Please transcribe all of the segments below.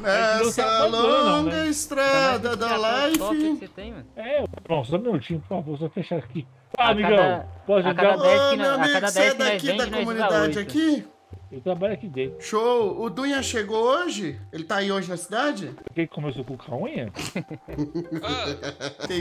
Nessa longa né? estrada da life. Tem? É, pronto, só um minutinho, por favor, só fechar aqui. Fala, A amigão. cada- Pode ajudar? dez Ô, meu amigo, você é 10 que nós daqui da comunidade aqui? Eu trabalho aqui dentro. Show. O Dunha chegou hoje? Ele tá aí hoje na cidade? Quem começou com a unha?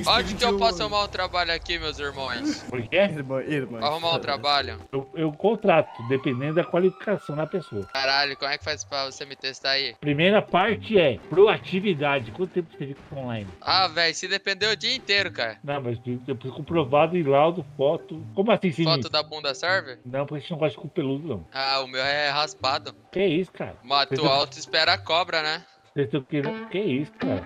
Ah, onde que eu posso arrumar um trabalho aqui, meus irmãos? Por quê? Irmão, irmão. Arrumar um trabalho? Eu, eu contrato, dependendo da qualificação da pessoa. Caralho, como é que faz pra você me testar aí? Primeira parte é proatividade. Quanto tempo você fica online? Ah, velho, se depender o dia inteiro, cara. Não, mas eu preciso comprovado em laudo, foto. Como assim, Foto da bunda serve? Não, porque a gente não gosta de cu peludo, não. Ah, o meu é raspado. Que isso, cara? Mato Vocês- alto espera a cobra, né? Querendo... Que isso, cara?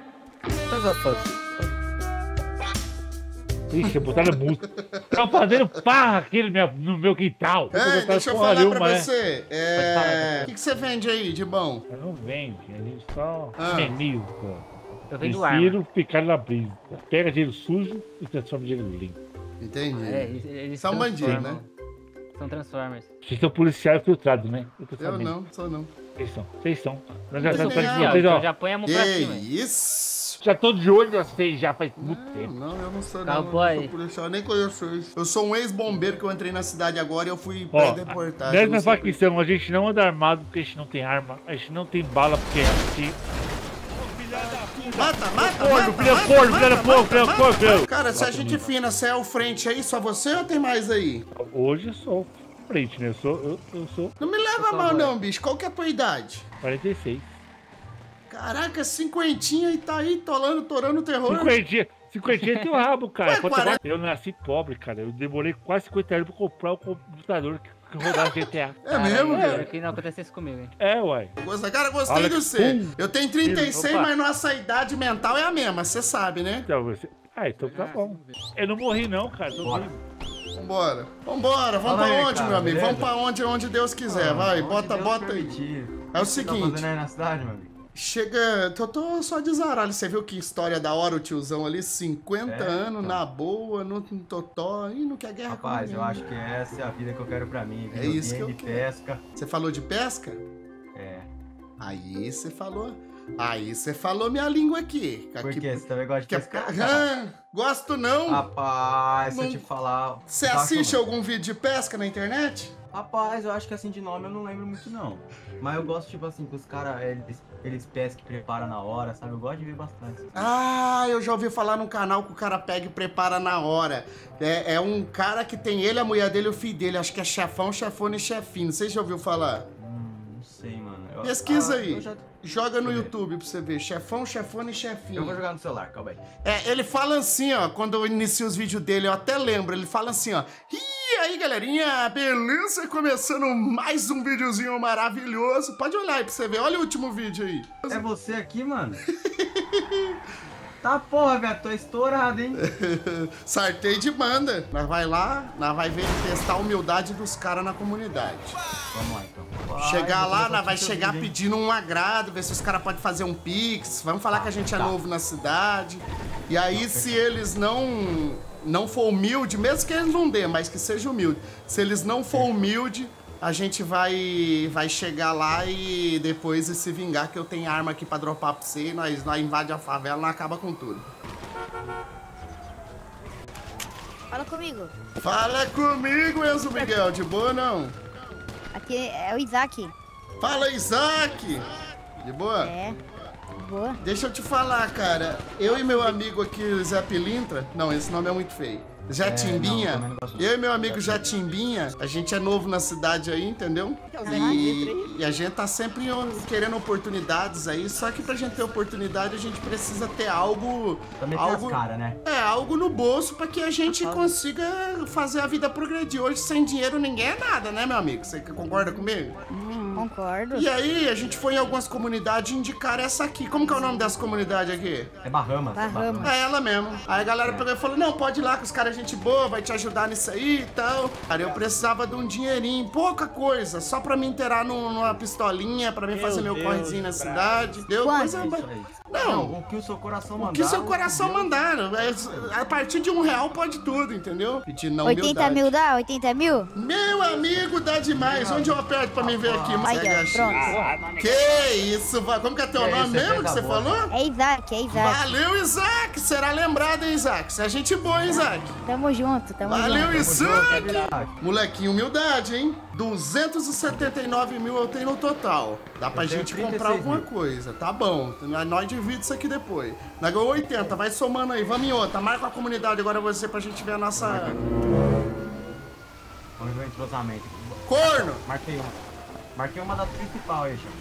Ixi, botaram música. Estão fazendo parra aqui no meu, no meu quintal. É, deixa eu falar nenhuma, pra né? você. É... O que, que você vende aí de bom? Eu não vende, a gente só Ah. ameniza. Eu vendo arma. Prefiro ficar na brisa. Pega dinheiro sujo e transforma em dinheiro limpo. Entendi. É, eles, eles São bandidos, transformam. né? São Transformers. Vocês são policiais filtrados, né? Eu tô Eu não, sou não. Vocês são. Vocês são. Nós já, Não já, já, nada. vocês, ó, já põe a mão pra Que cima. isso? já tô de olho em vocês já faz muito tempo. Não, eu não sou não. Cowboy. Não sou policial, eu nem conheço isso. Eu sou um ex-bombeiro que eu entrei na cidade agora e eu fui Ó, pré-deportado. não sei facção a gente não anda armado porque a gente não tem arma, a gente não tem bala porque a gente. Mata, mata, Porco, mata, mata, porco, mata, mata, porco, filha mata. Cara, se a gente fina, você é o frente aí, só você ou tem mais aí? Hoje eu sou frente, né? Eu sou, eu, eu sou Não me leva a mal não, bicho. Qual que é a tua idade? 46. Caraca, cinquentinha e tá aí tolando, torando o terror. Cinquentinha, cinquentinha tem o rabo, cara. Ué, Quanto 40. mais- Eu nasci pobre, cara. Eu demorei quase 50 anos pra comprar o computador rodava GTA. É mesmo, Cara, cara? Que não acontecesse comigo, hein? É, uai. Gosta- Cara, gostei Olha do que você. pum. Eu tenho 36, Opa. mas nossa idade mental é a mesma, você sabe, né? Então você. Ah, então tá bom. Eu não morri, não, cara. Tô Bora. vivo. Vambora. Vambora, vamos Fala pra aí, onde, cara, meu amigo? beleza? Vamos pra onde, onde Deus quiser, vai. Onde Bota, Deus bota aí. É o Você tá seguinte. fazendo aí na cidade, meu amigo? Chega. Tô, tô só de zaralho. Você viu que história da hora o tiozão ali? 50 É, anos, então. na boa, no totó. Ih, não quer guerra Rapaz, eu acho que essa é a vida que eu quero pra mim. É isso que eu Videogame, quero. pesca. Você falou de pesca? É. Aí você falou. Aí você falou minha língua aqui. Por quê? Você também gosta de é- pescar? Ah, gosto não. Rapaz, se eu Não- te falar. Você tá assiste algum vídeo de pesca na internet? Rapaz, eu acho que assim de nome eu não lembro muito não. Mas eu gosto, tipo assim, que os caras, eles, eles pescam e preparam na hora, sabe? Eu gosto de ver bastante. Ah, eu já ouvi falar num canal que o cara pega e prepara na hora. É, é um cara que tem ele, a mulher dele e o filho dele. Acho que é chefão, chefone e chefinho. Você já ouviu falar? Hum, não sei, mano. Eu- Pesquisa Ah, aí. eu já- Joga no. YouTube pra você ver. Chefão, chefone e chefinho. Eu vou jogar no celular, calma aí. É, ele fala assim, ó, quando eu inicio os vídeos dele, eu até lembro, ele fala assim, ó. E aí, galerinha, beleza? Começando mais um videozinho maravilhoso. Pode olhar aí pra você ver. Olha o último vídeo aí. É você aqui, mano? tá porra, velho, tô estourado, hein? Sartei de banda. Nós vai lá, nós vai ver testar a humildade dos caras na comunidade. Vamos lá, chegar lá, vou nós vai chegar vídeo, pedindo um agrado, ver se os caras podem fazer um pix. Vamos falar que a gente é tá. novo na cidade. E aí, se eles não não for humilde, mesmo que eles não dê, mas que seja humilde. Se eles não for humilde, a gente vai vai chegar lá e depois se vingar que eu tenho arma aqui pra dropar pra você, nós, nós invade a favela, nós acaba com tudo. Fala comigo. Fala comigo, Enzo Miguel, de boa não? É o Isaac. Fala, Isaac! De boa? É. Boa. Deixa eu te falar, cara. Eu e meu amigo aqui, o Zé Pilintra. Não, esse nome é muito feio. Zé É, não, não eu e meu amigo Zé Timbinha, a gente é novo na cidade aí, entendeu? E, e a gente tá sempre querendo oportunidades aí. Só que pra gente ter oportunidade, a gente precisa ter algo. Também algo caras, né? é, algo no bolso pra que a gente consiga fazer a vida progredir. Hoje, sem dinheiro, ninguém é nada, né, meu amigo? Você concorda comigo? Concordo. E aí, a gente foi em algumas comunidades e indicaram essa aqui. Como que é o nome dessa comunidade aqui? É Bahamas. Bahamas. É ela mesmo. Aí a galera pegou e falou: não, pode ir lá, que os caras é gente boa, vai te ajudar nisso aí e tal. Cara, eu precisava de um dinheirinho, pouca coisa, só pra me inteirar num- numa pistolinha, pra mim fazer meu correzinho na cidade. Deu Quanto? coisa. É aí. Não. o que o seu coração mandar. O que seu coração mandar. é, A partir de um real pode tudo, entendeu? Pedir na 80 humildade. mil dá? 80 mil? Meu amigo, dá demais. Onde eu aperto pra me ver aqui? Aí, Segue a ó, X. pronto. Que isso, vai. Como que é teu Que nome mesmo que você boa. falou? É Isaac, é Isaac. Valeu, Isaac. Será lembrado, hein, Isaac? Você é gente boa, hein, Isaac? Tamo junto, tamo Valeu, junto. Isaac. Isaac. Molequinho, humildade, hein? 279 mil eu tenho no total. Dá pra Eu gente 36 comprar alguma mil. coisa. Tá bom. Nós dividimos isso aqui depois. Nós ganhou 80. Vai somando aí. Vamos em outra. Marca a comunidade agora você pra gente ver a nossa... Vamos ver o entrosamento. Corno! Marquei uma. Marquei uma da principal aí, Chão.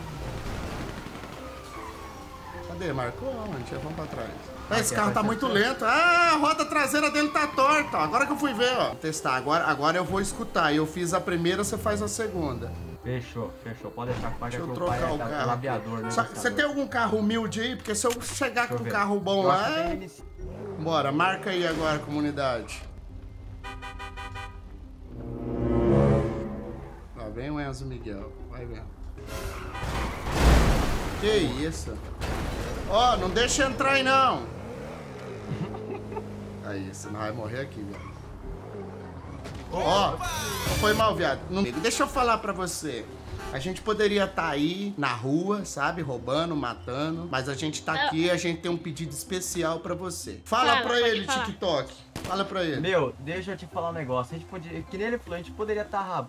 Cadê? Marcou onde? Vamos pra trás. Ah, esse carro tá muito lento. Ah, a roda traseira dele tá torta. Agora que eu fui ver, ó. Vou testar. Agora, agora eu vou escutar. Eu fiz a primeira, você faz a segunda. Fechou, fechou. Pode deixar que Deixa eu o pai trocar o carro. aviador, né? Você tem algum carro humilde aí? Porque se eu chegar Deixa eu com um ver. carro bom Eu lá. é- Bora, marca aí agora, comunidade. Lá vem o Enzo Miguel. Vai vendo. Que isso? Ó, não deixa entrar aí não. Aí, senão vai morrer aqui, velho. Ó, não foi mal, viado. Não- Deixa eu falar pra você. A gente poderia estar aí na rua, sabe? Roubando, matando. Mas a gente tá aqui e a gente tem um pedido especial pra você. Fala Fala, pra ele, falar. TikTok. Fala pra ele. Meu, deixa eu te falar um negócio. A gente podia, que nem ele falou, a gente poderia estar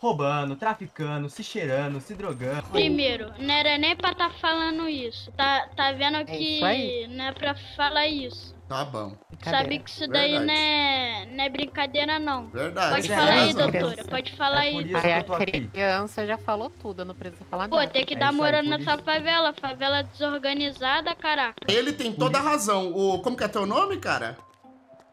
roubando, traficando, se cheirando, se drogando. Primeiro, não era nem pra tá falando isso. Tá, tá vendo que isso aí. não é pra falar isso. Tá bom. Sabe que isso daí Verdade. não é, não é brincadeira, não. Verdade. Pode é falar aí, razão. doutora. Pode falar É aí. isso Aí que a criança já falou tudo, eu não preciso falar Pô, nada. tem que É dar por nessa favela. Favela desorganizada, caraca. Ele tem toda a razão. O, como que é teu nome, cara?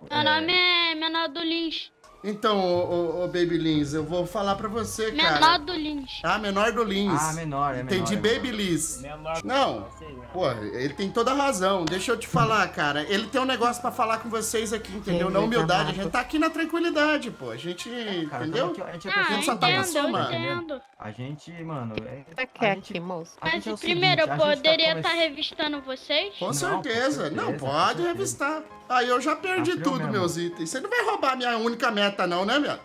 Meu nome é Menor do Lins. Então, ô, ô, ô, Baby Lins, eu vou falar pra você, Menor cara. do Lins. Ah, menor do Lins. Ah, menor, é menor. Entendi, é menor. Baby Liz. Não, pô, ele tem toda a razão. Deixa eu te falar, cara. Ele tem um negócio pra falar com vocês aqui, entendeu? Ele Na humildade. A tá gente tá aqui na tranquilidade, pô. A gente, Cara, entendeu? A gente é Ah, pessoa gente só tá entendo. A gente, mano, é. A quer gente- aqui, moço? a Mas é o primeiro, seguinte, eu a tá poderia estar come- revistando vocês? Com Não, certeza. com Não, certeza, com pode revistar. Aí eu já perdi tudo, mesmo. meus itens. Você não vai roubar minha única meta, não, né, minha?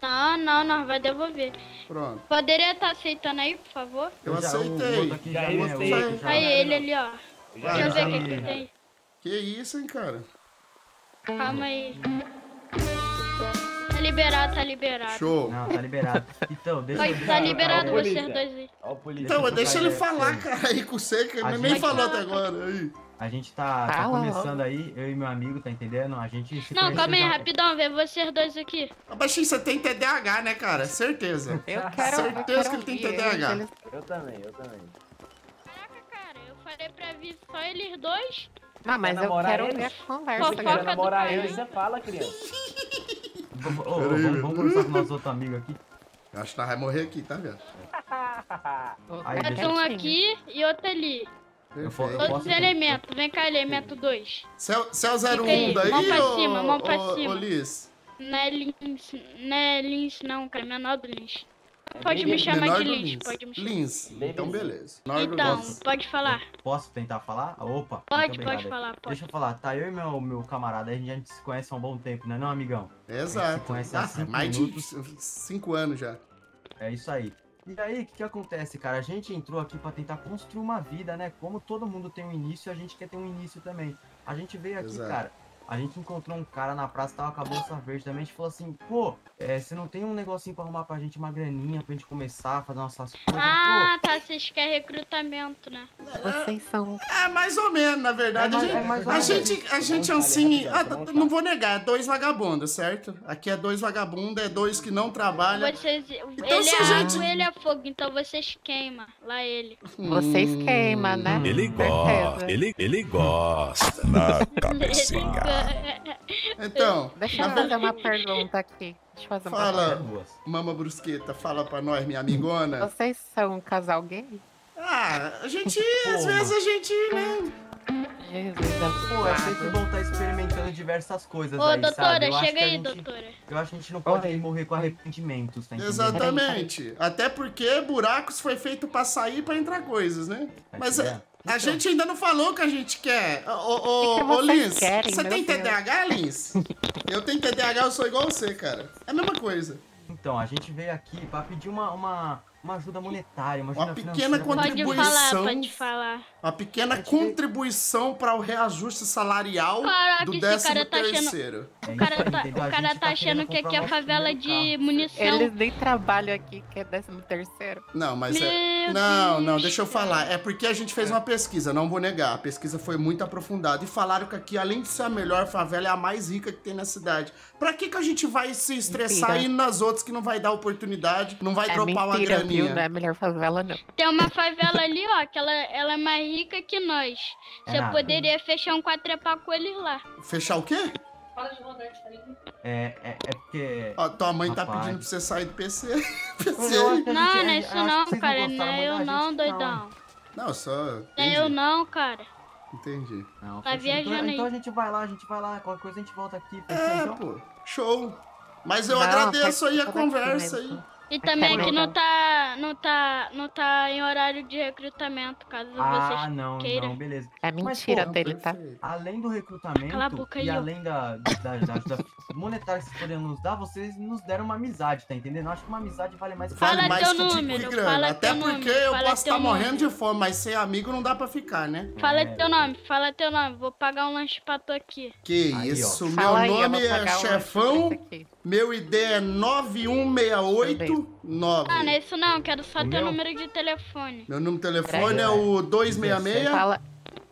Não, não, nós vai devolver. Pronto. Poderia estar aceitando aí, por favor? Eu já- o aceitei. aqui Já já, eu outro já- Aí ele ali, ó. Vai, Deixa eu ver o vai. que que tem. Que isso, hein, cara? Calma aí. Tá liberado, tá liberado. Show. Não, tá liberado. Então, deixa Pode eu tá liberado vocês dois aí. Então, Deixa eu ele falar, cara, aí com você, que ele nem falou até agora. Aí. A gente tá, tá Fala, começando aí, eu e meu amigo, tá entendendo? A gente se Não, calma aí, já- rapidão, vê vocês dois aqui. Ah, Baixinho, você tem TDAH, né, cara? Certeza. Eu quero, eu Certeza quero que ele tem TDAH. eles, eles- Eu também, eu também. Caraca, cara, eu falei pra vir só eles dois. Não, mas eu quero eles? ouvir a conversa. Cara. do namorar pai. ele, você fala, criança. Vamos, ô, ô, vamos, vamos conversar com nosso outro amigo aqui. Acho que nós vai morrer aqui, tá vendo? Aí, Um eu- aqui e outro ali. Eu vou- eu Perfeito. Todos posso os elementos. Vem cá, elemento 2. Céu, Céu Fica 01 aí, daí, mão pra ô, cima, mão pra ô, cima. ô, Liz? Não é Lins, não é Lins não, cara, menor do Lins. Pode me chamar Menor de Lins, pode me chamar. Lins. Então, beleza. Então, pode falar. Posso tentar falar? Ah, Opa. Pode, pode falar, pode. Deixa eu falar, tá eu e meu, meu camarada, a gente, a gente se conhece há um bom tempo, né não, amigão? Exato. conhece há Ah, cinco mais minutos. de 5 anos já. É isso aí. E aí, o que, que acontece, cara? A gente entrou aqui pra tentar construir uma vida, né? Como todo mundo tem um início, a gente quer ter um início também. A gente veio aqui, Exato. cara. A gente encontrou um cara na praça, tava com a bolsa verde também. A gente falou assim, pô, é, você não tem um negocinho pra arrumar pra gente uma graninha pra gente começar a fazer nossas coisas? Ah, tá, vocês querem recrutamento, né? Vocês são. É mais ou menos, na verdade. É a mais- gente, é mais ou a menos. gente, a gente é assim. ah, vamos não vou negar, é dois vagabundos, certo? Aqui é dois vagabundos, é dois que não trabalham. Vocês, Então, ele se é a água, gente- ele é fogo, então vocês queimam lá ele. Vocês Hum. queimam, né? Ele gosta, ele, ele gosta na cabecinha. Então, Deixa eu fazer uma pergunta aqui. Deixa eu fazer uma Fala. É pergunta. Mama Brusqueta, fala pra nós, minha amigona. Vocês são um casal gay? Ah, a gente, às vezes a gente, né? Jesus, Pô, é sempre bom estar experimentando diversas coisas Ô, aí, sabe? doutora, Eu acho chega que a aí, gente- doutora. Eu acho que a gente não pode Oi. morrer com arrependimentos, tá entendendo? Exatamente. Até porque buracos foi feito pra sair e pra entrar coisas, né? Tá Mas entendendo? A, a gente ainda não falou o que a gente quer. Ô, ô, ô, Lins, querem, você tem Deus? TDAH, Lins? eu tenho TDAH, eu sou igual você, cara. É a mesma coisa. Então, a gente veio aqui pra pedir uma, uma, uma ajuda monetária, uma Uma ajuda pequena financeira. Pode Contribuição. falar, pode falar. Uma pequena Gente, contribuição para o reajuste salarial Caraca, do esse 13 cara tá achando- terceiro. É O cara tá? A o cara gente tá achando que aqui é nosso favela de munição. Eles nem trabalham aqui, que é 13 terceiro. Não, mas é. Meu Não, não, Deus. deixa eu falar. É porque a gente fez uma pesquisa, não vou negar. A pesquisa foi muito aprofundada. E falaram que aqui, além de ser a melhor favela, é a mais rica que tem na cidade. Pra que, que a gente vai se estressar Mentira. indo nas outras que não vai dar oportunidade, não vai É dropar uma mentira, graninha? Não é a melhor favela, não. Tem uma favela ali, ó, que ela, ela é mais rica que nós. É Você nada. poderia fechar um quatrepá com eles lá. Fechar o quê? É, é, é porque. Ó, tua mãe tá Rapaz. pedindo pra você sair do PC. Eu PC. acho que a Não, gente- não é eu isso acho que não, vocês cara. gostaram Não é eu não, doidão. Não, só. Não é Entendi. eu não, cara. Entendi. Não, Tá fechou. viajando então, aí. então a gente vai lá, a gente vai lá. Qualquer coisa a gente volta aqui. fechou, É, então? pô. Show. Mas eu Não, agradeço aí a conversa aí. mesmo. E também Aqui aqui não tá, não tá, não tá em horário de recrutamento, caso Ah, vocês não, queiram. não, beleza. É Mas, mentira pô, dele, tá? Além do recrutamento Cala a boca aí, e além da, da, da ajuda monetária que vocês poderiam nos dar, vocês nos deram uma amizade, tá entendendo? Eu acho que uma amizade vale mais que Fala Vale mais teu que, de- número, que grana. fala Até teu porque número, eu fala posso estar morrendo número. de fome, mas sem amigo não dá pra ficar, né? Fala É. teu nome, fala teu nome. Vou pagar um lanche pra tu aqui. Que Aí, ó. isso, meu Fala nome é Chefão, aqui. Meu ID é 91689. Ah, não é isso não, quero só O teu meu? número de telefone. Meu número de telefone Peraí, é o 266 Fala.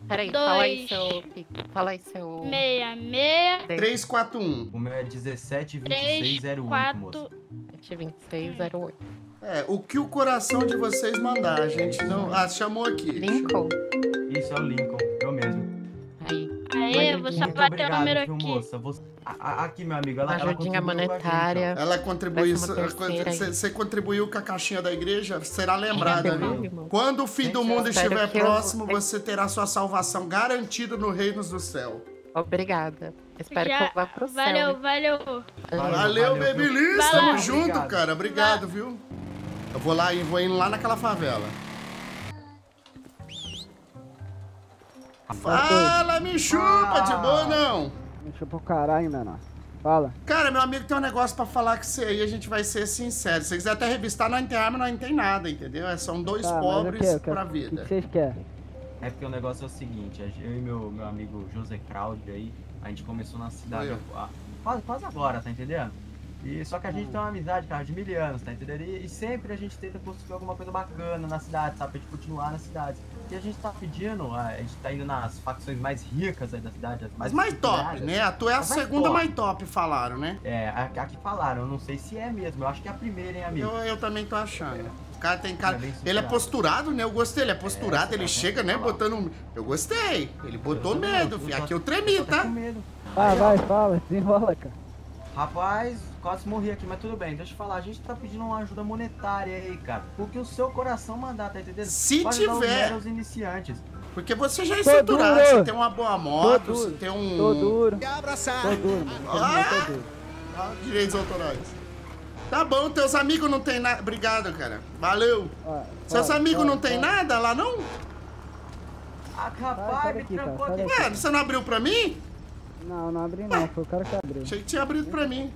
Peraí, fala aí Dois. seu. Fala aí seu. Meia, meia, 341. O meu é 17 três, 26 08, quatro. moço. 2608. É, o que o coração de vocês mandar, a gente não... Ah, chamou aqui. Lincoln. Isso é o Lincoln. Aí. Eu vou só bater o número aqui. moça? Você... A- a- aqui, meu amigo, ela, ela Ajudinha contribuiu com a gente, monetária. Ela contribuiu, você contribuiu com a caixinha da igreja, será lembrada, viu? irmão? Quando o fim do mundo estiver que eu- próximo, você terá sua salvação garantida no reinos do céu. Obrigada. Espero Já- que eu vá pro céu. Valeu, valeu. Valeu, Valeu, valeu, Babyliss, tamo junto, Obrigado. cara. Obrigado, viu? Eu vou lá e vou indo lá naquela favela. Fala, me chupa, de boa não? Deixa pro caralho, menor. Fala. Cara, meu amigo tem um negócio pra falar com você aí, a gente vai ser sincero. Se você quiser até revistar, nós não tem arma, nós não tem nada, entendeu? É, São dois Tá, mas pobres o quê? Eu quero- pra O que vida. que vocês querem? É porque o negócio é o seguinte, eu e meu, meu amigo José Crowd aí, a gente começou na cidade quase, quase agora, tá entendendo? E só que a gente tem uma amizade, cara, de mil anos, tá entendendo? E, e sempre a gente tenta construir alguma coisa bacana na cidade, sabe? Pra gente continuar na cidade. E a gente tá pedindo, a gente tá indo nas facções mais ricas aí da cidade, as Mas mais mais top, né? A tua é a mais segunda top. mais top, falaram, né? É, a, a que falaram, eu não sei se é mesmo, eu acho que é a primeira, hein, amigo? Eu, eu também tô achando. O cara tem cara. É Ele é superado. posturado, né? Eu gostei. Ele é posturado, É, ele chega, né? Botando. um- Eu gostei. Ele botou Eu medo, eu tô- filho. Aqui eu tremi, Eu tá? com medo. Vai, ó, vai, fala, desenrola, cara. Rapaz, quase morri aqui, mas tudo bem. Deixa eu falar, a gente tá pedindo uma ajuda monetária aí, cara. O que o seu coração mandar, tá entendendo? Se Pode tiver. aos iniciantes. Porque você já é estruturado, você tem uma boa moto, Tô você duro. tem um. Tô duro. Tô duro, mano. Ah! Tô duro. Ah, direitos autorais. Tá bom, teus amigos não tem nada. Obrigado, cara. Valeu. Ó, Seus fala, amigos fala, não tem fala. nada lá, não? Ah, rapaz, me trancou aqui. Ué, você não abriu pra mim? Não, não abri não, foi o cara que abriu. Achei que tinha abrido pra mim.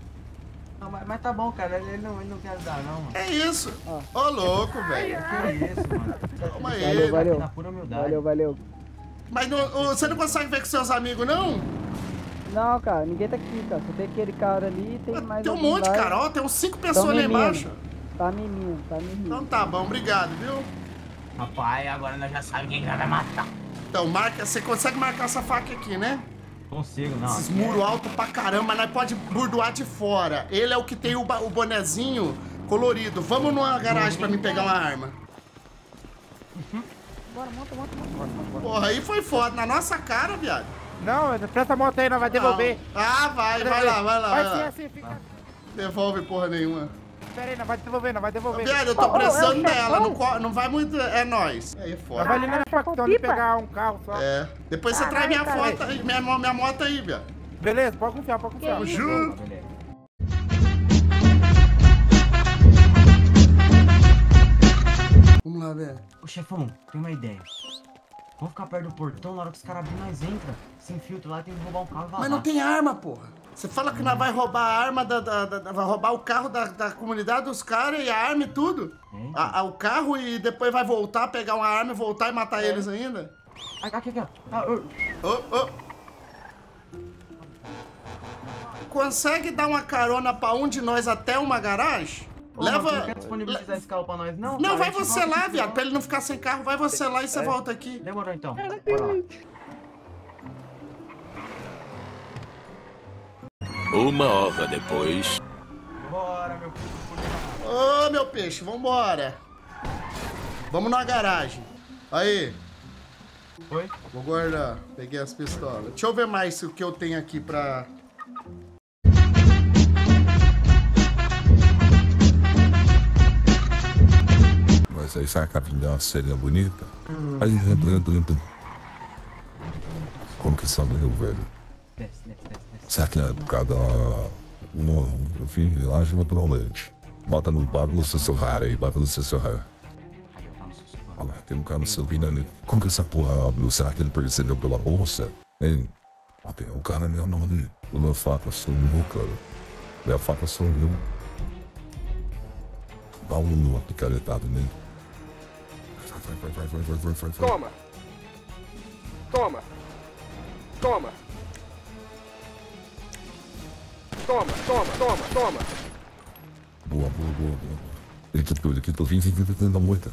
Não, mas, mas tá bom, cara. Ele não, ele não quer dar, não, mano. É isso. Ó. Ô, louco, velho. Que isso, mano. Calma aí. tá aqui Valeu, Na pura humildade. Valeu, valeu. Mas não- você não consegue ver com seus amigos, não? Não, cara, ninguém tá aqui, cara. Só tem aquele cara ali e tem mais Tem um monte, lá. cara. Ó, tem uns cinco Tão pessoas lá mimindo. embaixo. Tá mimindo, tá mimindo. Então tá bom, obrigado, viu? Rapaz, agora nós já sabemos quem vai matar. Então, marca, você consegue marcar essa faca aqui, né? Consigo, não. Esses é- muros altos pra caramba, mas nós pode burdoar de fora. Ele é o que tem o, o bonezinho colorido. Vamos numa garagem pra mim pegar uma arma. Porra, aí foi foda. Na nossa cara, viado. Não, presta a moto aí, nós vai devolver. Ah, vai, vai lá, vai lá. Vai Vai sim, lá. assim, fica. Devolve porra nenhuma. Pera aí, nós vai devolver, nós vai devolver. Viado, eu tô precisando dela. Não, não vai muito. É nóis. Aí Nós foda. vai ali na facção ali pegar um carro só. É. Depois você traz minha foto aí, minha, minha moto aí, viado. Beleza, pode confiar, pode confiar. Tamo junto. Vamos lá, velho. Ô, chefão, tem uma ideia. Vamos ficar perto do portão, na hora que os caras abrirem, nós entra. Sem filtro lá, tem que roubar um carro e. Mas não tem arma, porra. Você fala que nós vai roubar a arma da, da- da- da- vai roubar o carro da, da comunidade dos caras e a arma e tudo. A- a- o carro e depois vai voltar, pegar uma arma e voltar e matar eles ainda. Aqui, aqui, ó. Ô, Ô, ô. Consegue dar uma carona pra um de nós até uma garagem? Leva. Não quer disponibilizar esse carro pra nós, não? Não, cara? vai você lá, viado. Pra ele não ficar sem carro, vai você lá e você volta aqui. Demorou então. Bora lá. Uma hora depois. Bora, meu filho. Ô, meu peixe, vambora. Vamos na garagem. Aí, Oi? vou guardar. Peguei as pistolas. Deixa eu ver mais o que eu tenho aqui pra. Mas aí sabe a vingança seria bonita? Aí entra, entra, entra. Como que sabe meu velho? Desce, desce, desce, desce. Será que é por causa da. No, eu vim age naturalmente. Bota no seu celular aí, bota no seu sussurro. Olha lá, tem um cara no seu ali. Como que essa porra abriu? Será que ele percebeu pela bolsa? Hein? Tem um cara meu nome. Uma faca sumiu, cara. Minha faca sumiu. Dá um no picaretado nele. Vai, vai, vai, vai, vai, vai, vai, vai. Toma! Toma! Toma! Toma, toma, toma, toma! Boa, boa, boa, boa. Ele que tudo, que tudo. Vem, vem, vem, vem dentro da moita.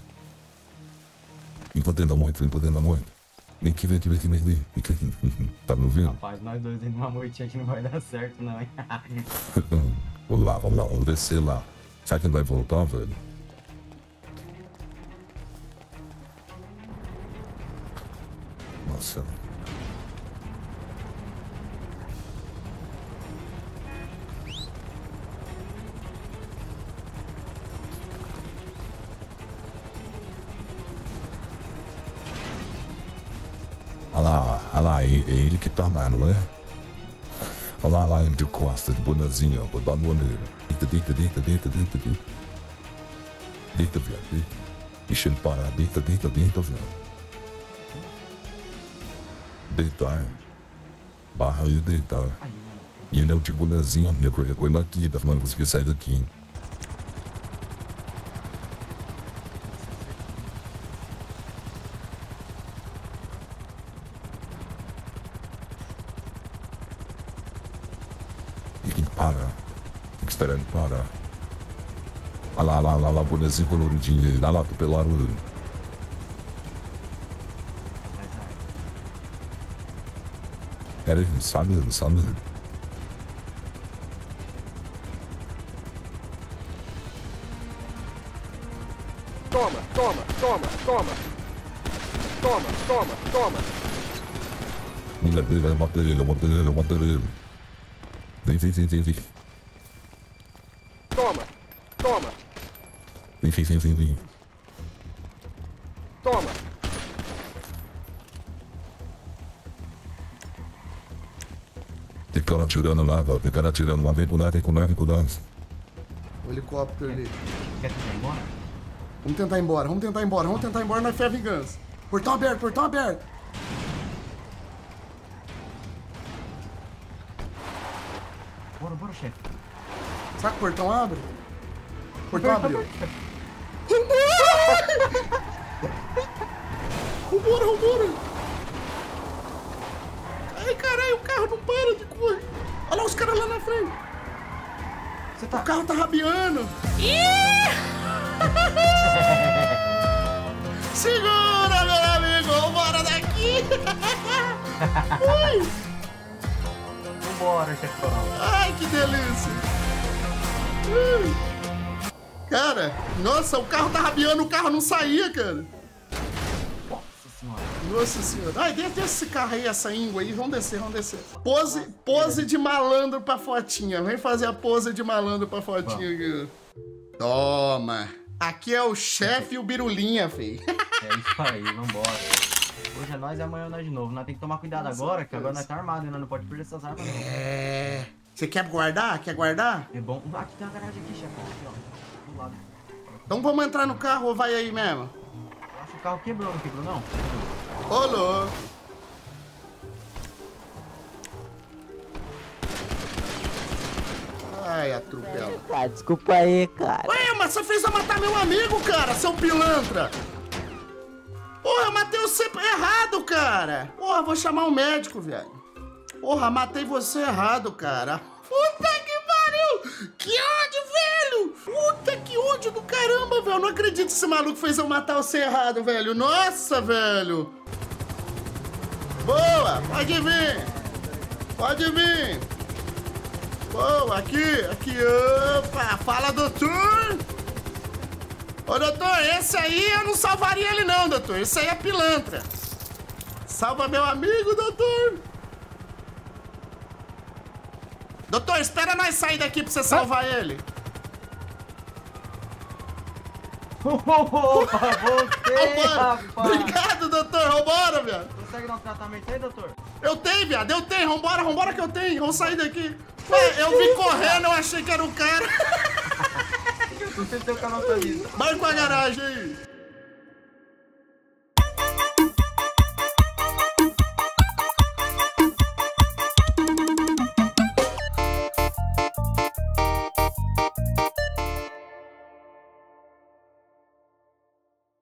Vem pra dentro da moita, vem pra dentro da moita. Vem aqui, vem aqui, vem aqui, vem aqui. Vem aqui. Tá me ouvindo? Rapaz, nós dois indo numa noitinha que não vai dar certo, não, hein? Vamos lá, vamos lá, vamos descer lá. Será que ele vai voltar, velho? Nossa. É, é ele que tá lá, não é? Olha lá, lá de costa, de bonazinha, vou dar uma nele. Deita, deita, deita, deita, deita, deita. Deita, viado, deita. Deixa ele parar, deita, deita, deita, viado. Deitar. Barra e deitar. E ele é o de bonazinho, minha coisa, coisa aqui, tá falando que você sair daqui. hein? Tem que parar. Ele parar. Olha lá, lá, lá, lá, bonezinho coloridinho. Lá, lá, do pelado. Era ele, sabe, ele sabe. Toma, toma, toma, toma! Toma, toma, toma! Mira, mira, mata ele, mata ele, mata ele. Vem, vem, vem, vem, vem. Toma, toma, Vem, vem, vem, vem, vem. toma! Tem cara atirando lá, velho. Tem cara atirando lá, vem por lá, vem com nós, vem com nós. O helicóptero ali. Quer tentar ir embora? Vamos tentar ir embora, vamos tentar ir embora, vamos tentar ir embora, nós fé a vingança. Portão aberto, portão aberto. Bora, bora, chefe. Será que o portão abre? O portão abriu. Vambora, vambora! Ai, caralho, o carro não para de correr. Olha lá os caras lá na frente. Você tá. O carro tá rabiando. Segura, meu amigo, vambora daqui. Ui. Vambora, chefão. Ai, que delícia! Cara, nossa, o carro tá rabiando, o carro não saía, cara. Nossa senhora. Nossa senhora. Ai, desce, desce esse carro aí, essa íngua aí. Vamos descer, vamos descer. Pose, pose de malandro pra fotinha. Vem fazer a pose de malandro pra fotinha aqui. Toma. Aqui é o chefe e o birulinha, feio. É isso aí, vambora. Hoje é nós e amanhã é nós de novo. Nós temos que tomar cuidado agora, que agora nós tá armado, né? Não pode perder essas armas, não. É. Você quer guardar? Quer guardar? É bom. Aqui tem uma garagem aqui, chefão. Aqui, ó. Do lado. Então vamos entrar no carro ou vai aí mesmo? Acho que o carro quebrou, não quebrou, não? Ô, louco. vai e atropela. Ah, desculpa aí, cara. Ué, mas você fez eu matar meu amigo, cara, seu pilantra! Porra, eu matei você errado, cara! Porra, vou chamar um médico, velho. Porra, matei você errado, cara. Puta que pariu! Que ódio, velho! Puta que ódio do caramba, velho! Não acredito que esse maluco fez eu matar você errado, velho. Nossa, velho! Boa! Pode vir! Pode vir! Boa, aqui, aqui, opa! Fala, doutor! Ô, doutor, esse aí eu não salvaria ele não, doutor. Esse aí é pilantra. Salva meu amigo, doutor. Doutor, espera nós sair daqui pra você salvar ele. Opa, você, Vambora. rapaz! Obrigado, doutor. Vambora, viado. Consegue dar um tratamento aí, doutor? Eu tenho, viado. Eu tenho. Vambora, vambora que eu tenho. Vamos sair daqui. Ué, eu vim correndo, eu achei que era o cara. Você tem o canal com a garagem aí.